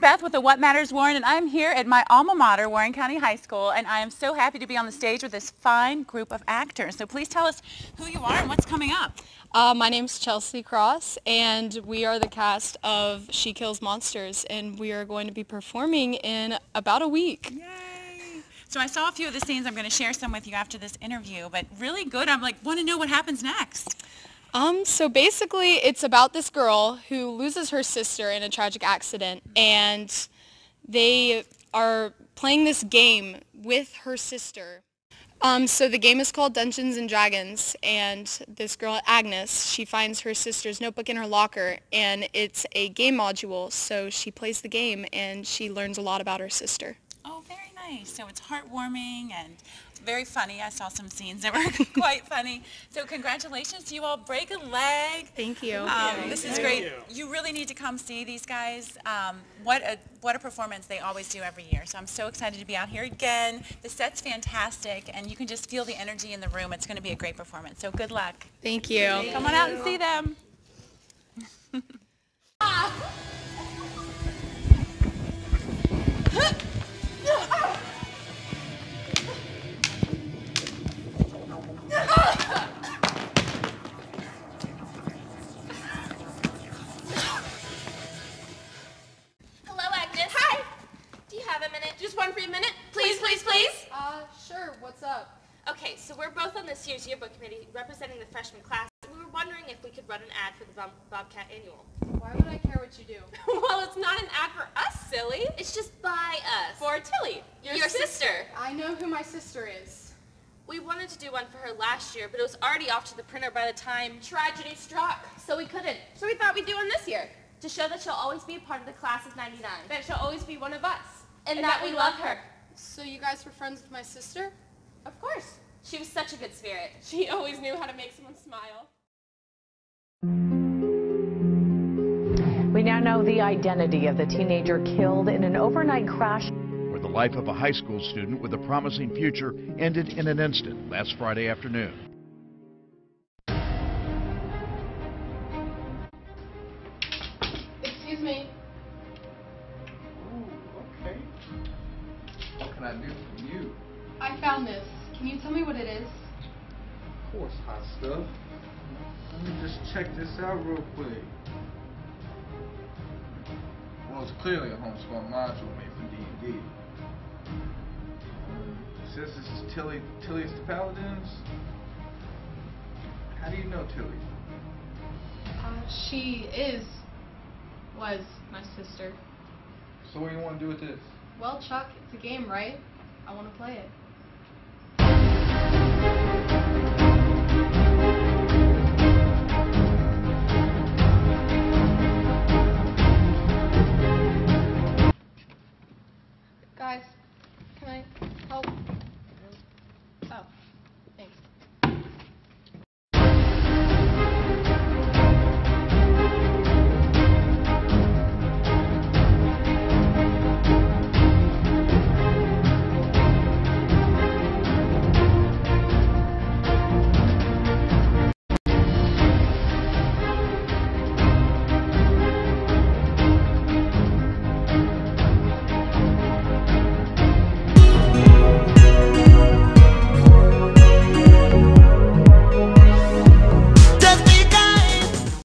Beth with the What Matters Warren, and I'm here at my alma mater, Warren County High School, and I am so happy to be on the stage with this fine group of actors. So please tell us who you are and what's coming up. Uh, my name's Chelsea Cross, and we are the cast of She Kills Monsters, and we are going to be performing in about a week. Yay! So I saw a few of the scenes. I'm going to share some with you after this interview, but really good. I'm like, want to know what happens next. Um, so basically, it's about this girl who loses her sister in a tragic accident, and they are playing this game with her sister. Um, so the game is called Dungeons and Dragons, and this girl, Agnes, she finds her sister's notebook in her locker, and it's a game module, so she plays the game, and she learns a lot about her sister. Oh, very nice. So it's heartwarming and very funny. I saw some scenes that were quite funny. So congratulations you all. Break a leg. Thank you. Um, this is great. You. you. really need to come see these guys. Um, what a what a performance they always do every year. So I'm so excited to be out here again. The set's fantastic, and you can just feel the energy in the room. It's going to be a great performance. So good luck. Thank you. Come on out and see them. Okay, so we're both on this year's yearbook committee representing the freshman class. We were wondering if we could run an ad for the Bob Bobcat Annual. Why would I care what you do? well, it's not an ad for us, silly. It's just by us. For Tilly, your, your sister. sister. I know who my sister is. We wanted to do one for her last year, but it was already off to the printer by the time tragedy struck. So we couldn't. So we thought we'd do one this year to show that she'll always be a part of the class of 99. That she'll always be one of us. And, and that, that, we love her. So you guys were friends with my sister? Of course. She was such a good spirit. She always knew how to make someone smile. We now know the identity of the teenager killed in an overnight crash. Where the life of a high school student with a promising future ended in an instant last Friday afternoon. Excuse me. I do for you? I found this. Can you tell me what it is? Of course, hot stuff. Let me just check this out real quick. Well, it's clearly a homespun module made for D&D. Says this is Tilly, Tilly's the Paladins. How do you know Tilly? Uh, she is, was my sister. So what do you want to do with this? Well, Chuck, it's a game, right? I want to play it.